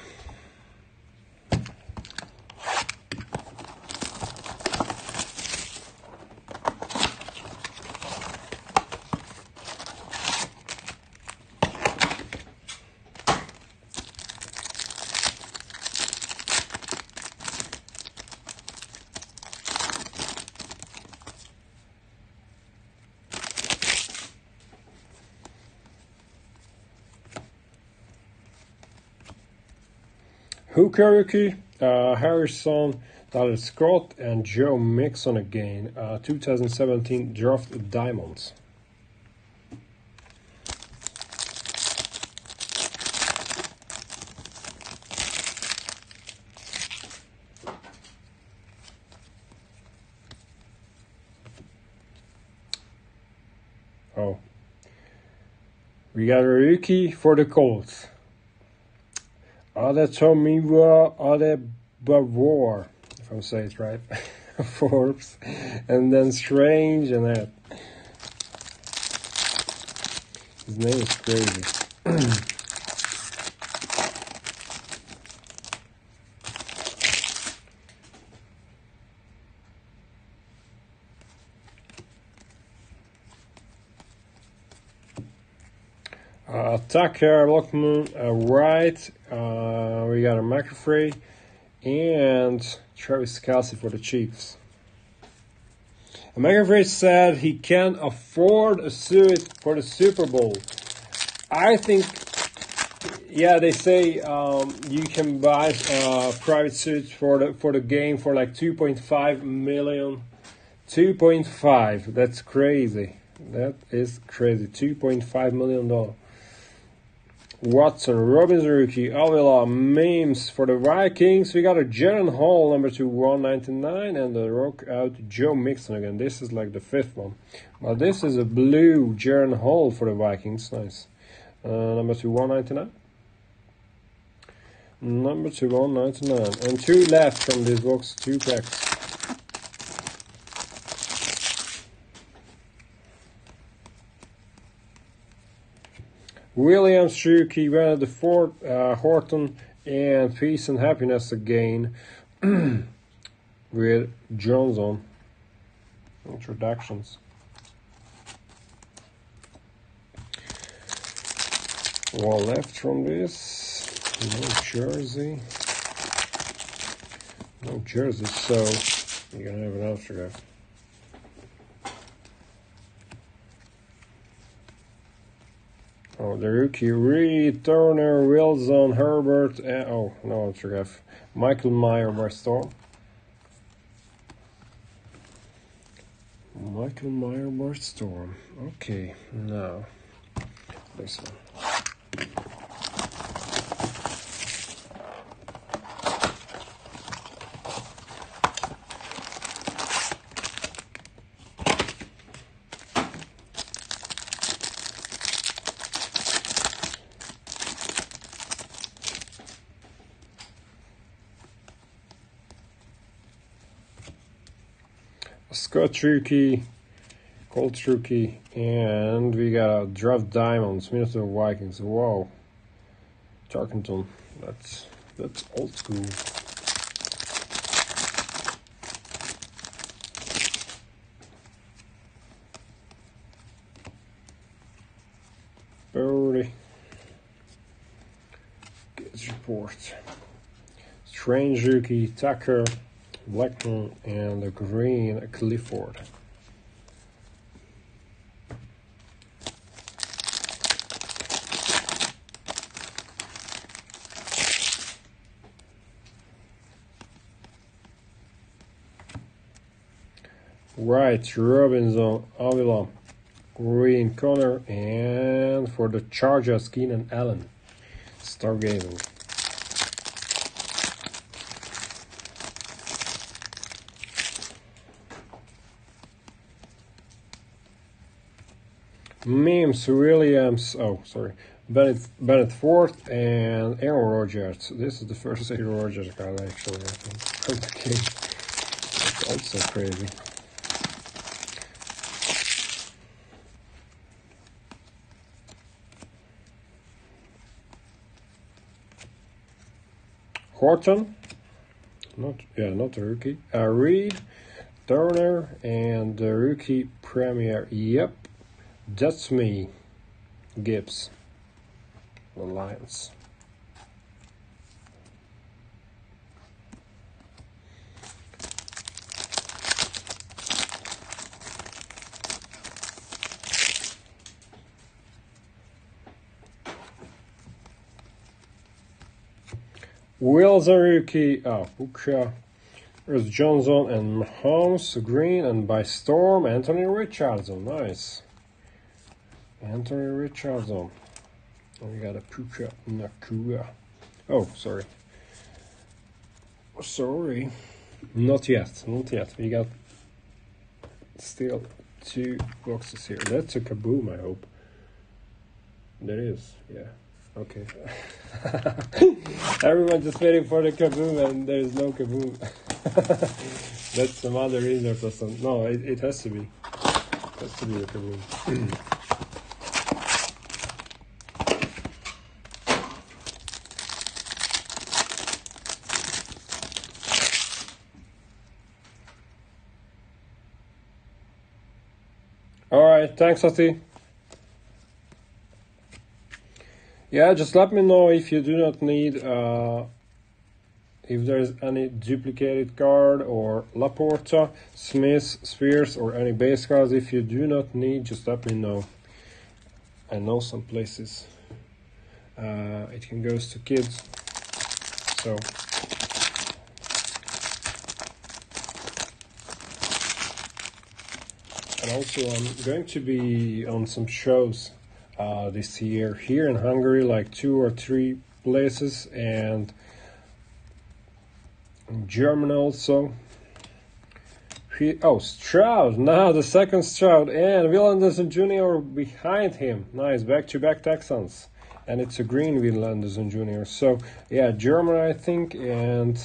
S1: Rookie, uh, Harrison, Dallas Scott, and Joe Mixon again. Uh, 2017 draft diamonds. Oh. We got a rookie for the Colts. Adetomiwa Adebayor, if I'm saying it right, Forbes, and then Strange and that. His name is crazy. Tucker, Lockman, uh, Wright, uh, we got a McAfee, and Travis Kelce for the Chiefs. And McAfee said he can't afford a suit for the Super Bowl. I think, yeah, they say um, you can buy uh, private suits for the for the game for like 2.5 million 2.5. That's crazy. That is crazy. 2.5 million dollar. Watson, Robinson rookie, Avila, memes for the Vikings. We got a Jaren Hall number two, 199, and the rock out Joe Mixon again. This is like the fifth one. But this is a blue Jaren Hall for the Vikings. Nice. Uh, number two, 199. Number two, 199. And two left from this box, two packs. Williams, Shuki, Van the Fort, uh, Horton, and Peace and Happiness again with Johnson. Introductions. One left from this. No jersey. No jersey, so you're gonna have an autograph. Oh, the rookie Reed, Turner, Wilson, Herbert, and, oh, no autograph. Michael Mayer by Storm. Michael Mayer by Storm. Okay, now this one. Rookie, Colt rookie, and we got a draft diamonds, Minnesota Vikings. Wow, Tarkenton. That's that's old school. Birdie. Gets report. Strange rookie, Tucker. Blackman and the green Clifford. Right, Robinson, Avila, Green Connor, and for the Chargers, Keenan Allen. Stargazing. Mims, Williams, oh, sorry, Bennett, Bennett Ford, and Aaron Rodgers. This is the first Aaron Rodgers card, actually, I think, game. That's also crazy. Horton, not yeah, not rookie. Uh, Reed, Turner, and the rookie Premier. Yep, that's me, Gibbs. The Lions. Wills and rookie. Oh, Puka. There's Johnson and Mahomes, Green, and by Storm, Anthony Richardson. Nice. Anthony Richardson. We got a Puka Nacua. Oh, sorry. Sorry. Not yet. Not yet. We got still two boxes here. That's a kaboom, I hope. There is, yeah. Okay. Everyone's just waiting for the kaboom and there's no kaboom. That's some other insert or something. No, it, it has to be. It has to be the kaboom. All right, thanks, Ati. Yeah, just let me know if you do not need, uh, if there's any duplicated card or LaPorta, Smith, Spears, or any base cards. If you do not need, just let me know. I know some places uh, it can goes to kids. So and also I'm going to be on some shows uh, this year here in Hungary, like two or three places, and in Germany also. He, oh, Stroud, now the second Stroud, and Will Anderson Jr. behind him. Nice, back to back Texans. And it's a green Will Anderson Jr. So, yeah, Germany, I think, and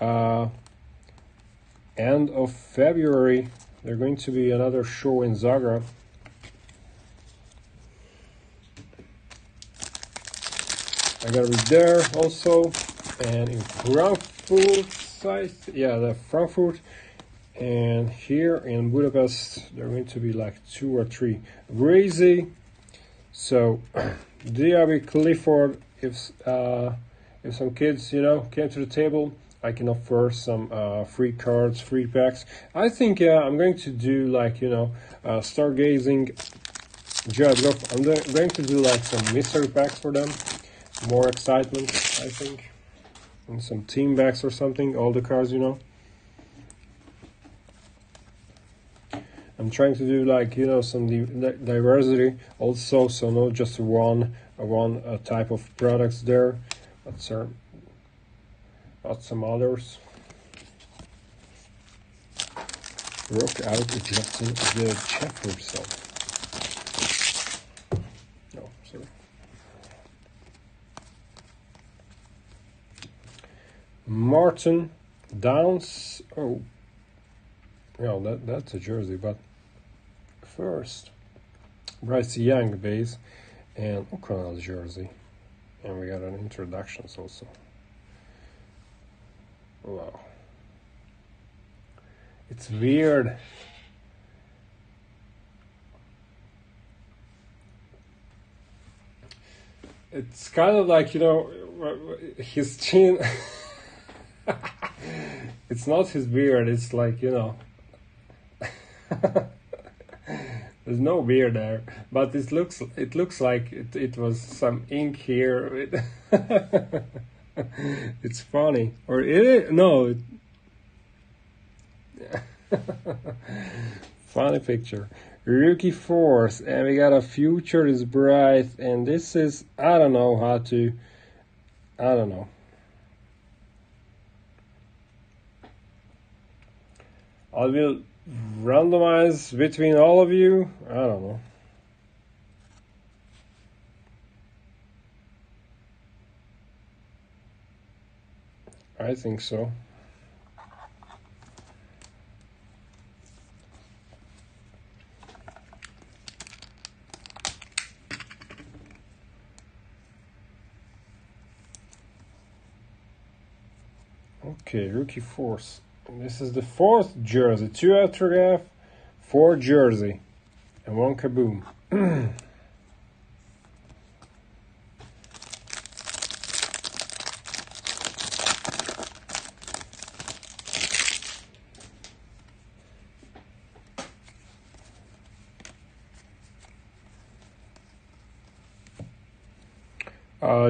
S1: uh, end of February, there's going to be another show in Zagreb. I gotta be there also, and in Frankfurt, yeah, the Frankfurt. And here in Budapest there are going to be like two or three. Crazy so DRB Clifford if uh, if some kids you know came to the table I can offer some uh, free cards free packs. I think yeah I'm going to do like you know uh, stargazing Jared I'm going to do like some mystery packs for them. More excitement I think. And some team backs or something all the cards you know. I'm trying to do like you know some diversity. Also, so not just one one uh, type of products there, but some but some others. Work out adjusting the chapter itself. No, sorry. Martin Downs. Oh, well, that that's a jersey, but first, Bryce Young base and O'Connell jersey, and we got an introductions also. Wow, it's weird. It's kind of like you know his chin. it's not his beard. It's like you know There's no beard there, but it looks it looks like it, it was some ink here. it's funny, or it no. Funny picture. Rookie Force, and we got a future is bright, and this is I don't know how to. I don't know. I will randomize between all of you? I don't know. I think so. Okay, rookie force. This is the fourth jersey. Two autograph, four jersey, and one kaboom.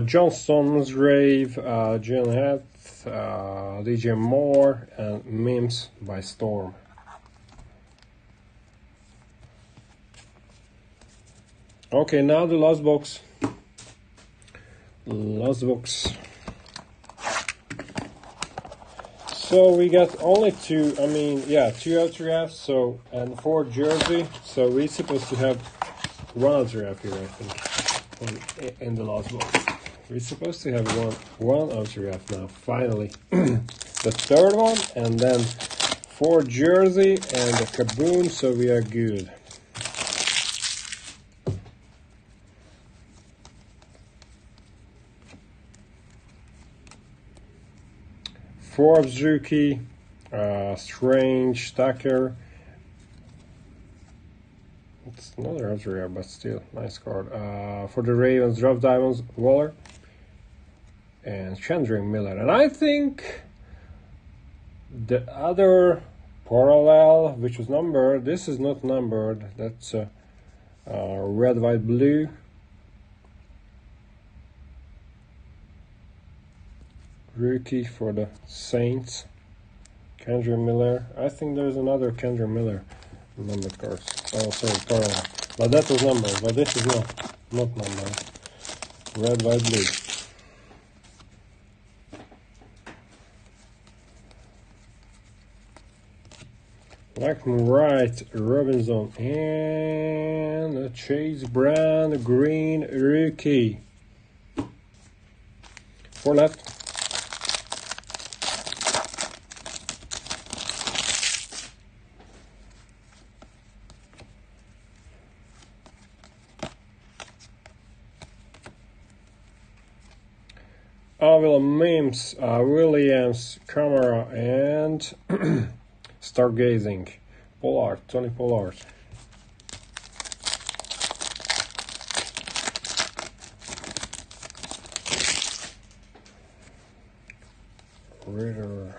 S1: uh, John Musgrave, uh, Jalen Head, uh, DJ Moore, and Mims by Storm. Okay, now the last box. Last box. So we got only two, I mean, yeah, two autographs, so, and four jersey. So we're supposed to have one autograph here, I think, in the last box. We're supposed to have one one autograph now, finally. the third one, and then four jersey and a kaboom, so we are good. Forbes rookie, uh, Strange, Tucker. It's another rare, but still nice card. Uh, for the Ravens, Drop Diamonds, Waller and Kendre Miller. And I think the other parallel, which was numbered, this is not numbered, that's uh, uh, red, white, blue. Rookie for the Saints, Kendre Miller. I think there's another Kendre Miller Numbered cards. Oh, sorry, Carla. But that was numbered, but this is not, not numbered. Red, white, blue. Blackman right, Robinson, and Chase Brown, green rookie. Four left. Avila Mims, uh, Williams, Camera, and Stargazing. Pollard, Tony Pollard. Ritter.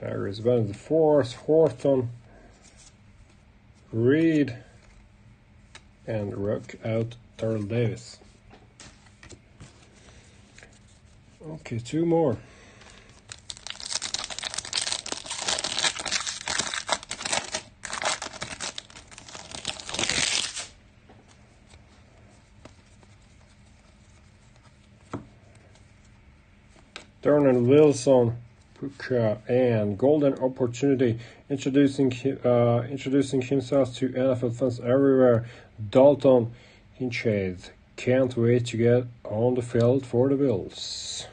S1: Harris Bennett the fourth, Horton, Reed, and Rock out Darrell Davis. Okay, two more. Turner Wilson, and Golden Opportunity, introducing uh, introducing himself to NFL fans everywhere. Dalton Kincaid can't wait to get on the field for the Bills.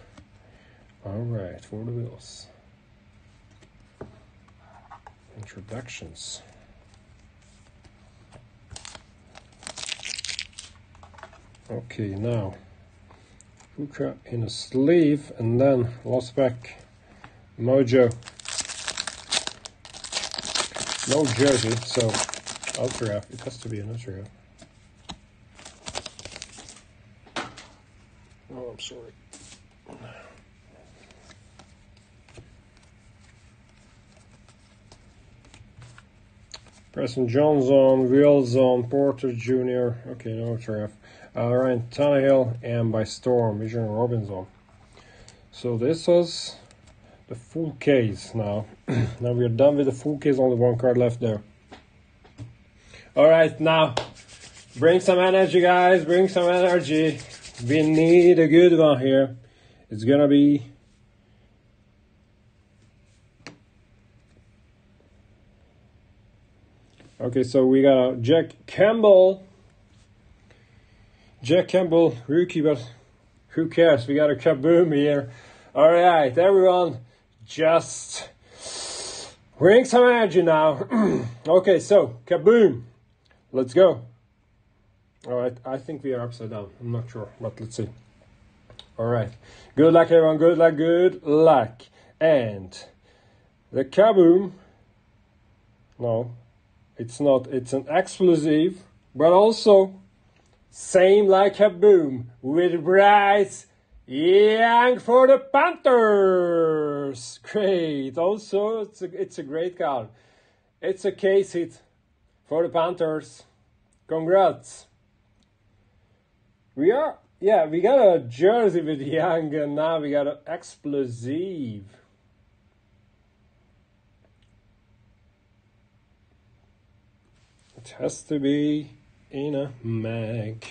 S1: All right, for the Bills. Introductions. Okay, now Puka in a sleeve and then lost back Mojo. No jersey, so autograph. It has to be an autograph. Oh, I'm sorry. Preston Johnson, Wilson, Porter Jr. Okay, no autograph. Uh, Ryan Tannehill and by Storm, Vision Robinson. So this was the full case now. now we are done with the full case, only one card left there. Alright, now bring some energy, guys. Bring some energy. We need a good one here. It's gonna be Okay, so we got Jack Campbell. Jack Campbell, rookie, but who cares? We got a kaboom here. All right, everyone, just bring some energy now. okay, so kaboom. Let's go. All right, I think we are upside down. I'm not sure, but let's see. All right, good luck, everyone. Good luck, good luck. And the kaboom. No, it's not. It's an explosive, but also same like a boom with Bryce Young for the Panthers. Great. Also, it's a, it's a great card. It's a case hit for the Panthers. Congrats. We are, yeah, we got a jersey with Young and now we got an explosive. It has to be in a mag.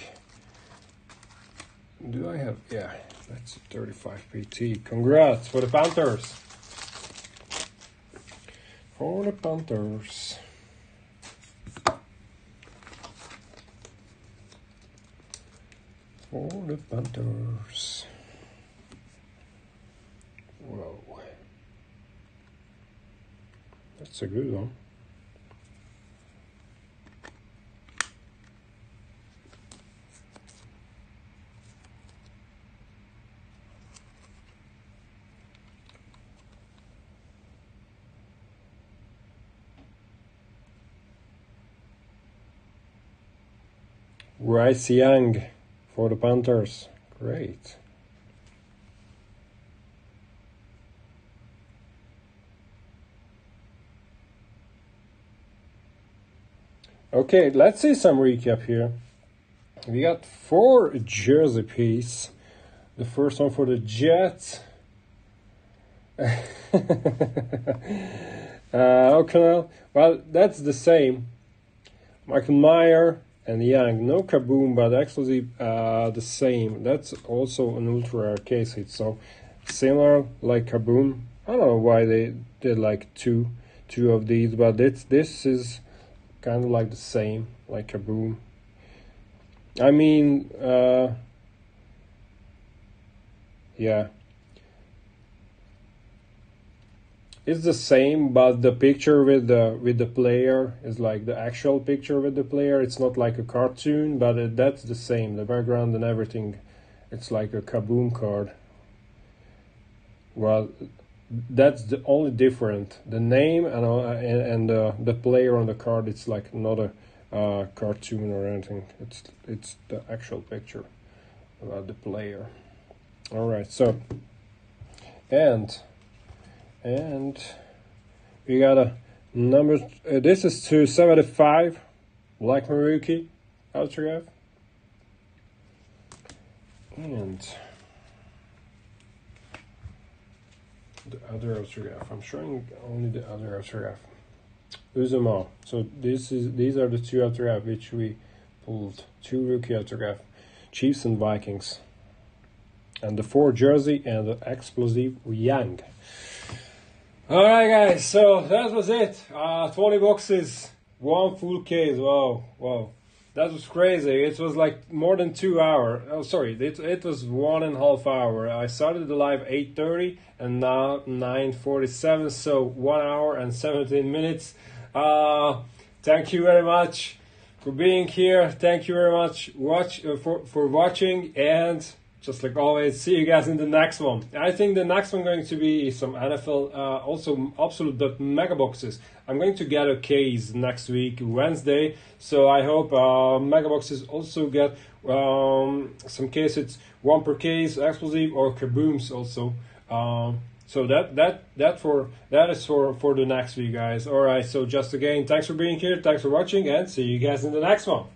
S1: Do I have, yeah, that's 35 PT. Congrats for the Panthers. For the Panthers. For the Panthers. Whoa. That's a good one. Bryce Young for the Panthers. Great. Okay, let's see some recap here. We got four jersey piece. The first one for the Jets. Uh, O'Connell, well, that's the same. Michael Mayer and Young, no kaboom, but actually uh, the same. That's also an ultra rare case hit, so similar like kaboom. I don't know why they did like two, two of these, but it's this is kind of like the same like kaboom. I mean, uh, yeah. It's the same, but the picture with the with the player is like the actual picture with the player. It's not like a cartoon, but it, that's the same. The background and everything, it's like a kaboom card. Well, that's the only different. The name and uh, and, and uh, the player on the card. It's like not a uh, cartoon or anything. It's it's the actual picture about the player. All right, so and and we got a number. Uh, this is 275 Black Maruki autograph, and the other autograph. I'm showing only the other autograph. Uzomah. So this is these are the two autograph which we pulled. Two rookie autograph. Chiefs and Vikings. And the four jersey and the explosive Young. Alright guys, so that was it. Uh, 20 boxes, one full case. Wow, wow. That was crazy. It was like more than two hour. Oh, sorry. It, it was one and a half hour. I started the live 8.30 and now 9.47. So one hour and 17 minutes. Uh, thank you very much for being here. Thank you very much watch uh, for for watching and just like always, see you guys in the next one. I think the next one going to be some NFL, uh, also absolute mega boxes. I'm going to get a case next week, Wednesday. So I hope uh, mega boxes also get um, some cases, one per case, explosive or kabooms also. Um, so that that that for that is for for the next week guys all right so just again thanks for being here thanks for watching and see you guys in the next one